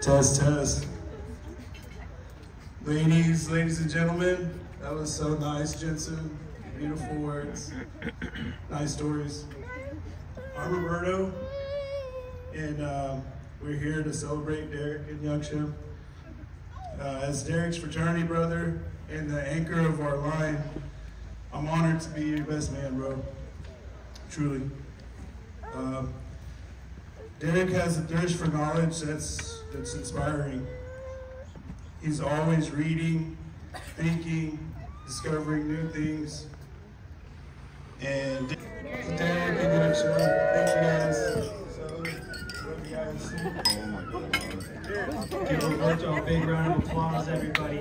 Test, test. Ladies, ladies and gentlemen, that was so nice, Jensen. Beautiful words, nice stories. I'm Roberto, and uh, we're here to celebrate Derek and Youngshim. Uh, as Derek's fraternity brother and the anchor of our line, I'm honored to be your best man, bro. Truly. Derek has a thirst for knowledge that's that's inspiring. He's always reading, thinking, discovering new things. And Derek thank you guys. So, love you guys. Oh my god. Give a big round of applause, everybody.